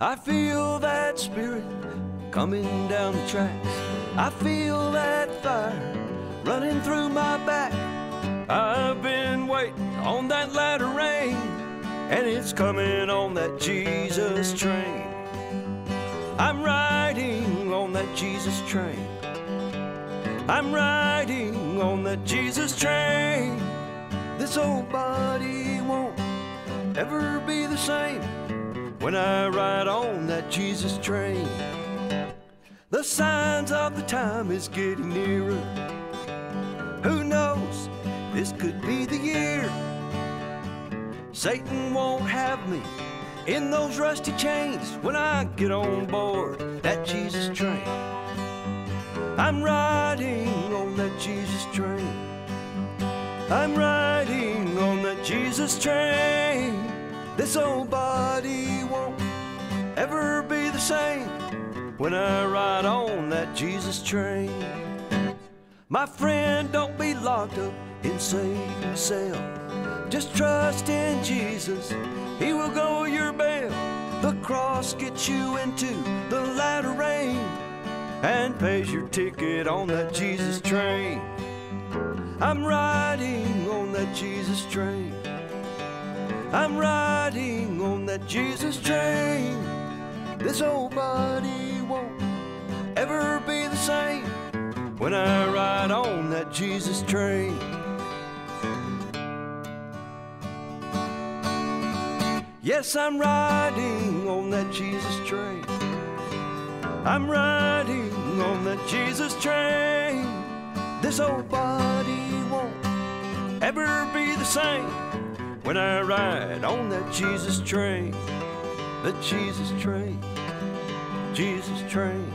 I feel that spirit coming down the tracks. I feel that fire running through my back. I've been waiting on that latter rain, and it's coming on that Jesus train. I'm riding on that Jesus train. I'm riding on that Jesus train. This old body won't ever be the same when I ride on that Jesus train. The signs of the time is getting nearer. Who knows? This could be the year. Satan won't have me in those rusty chains when I get on board that Jesus train. I'm riding on that Jesus train. I'm riding on that Jesus train. This old body won't ever be the same when I ride on that Jesus train. My friend, don't be locked up in Satan's cell. Just trust in Jesus, He will go your bail. The cross gets you into the latter rain and pays your ticket on that Jesus train. I'm riding on that Jesus train. I'm riding on that Jesus train. This old body won't ever be the same when I ride on that Jesus train. Yes, I'm riding on that Jesus train. I'm riding on that Jesus train. This old body won't ever be the same when I ride on that Jesus train. The. Jesus train. Jesus train.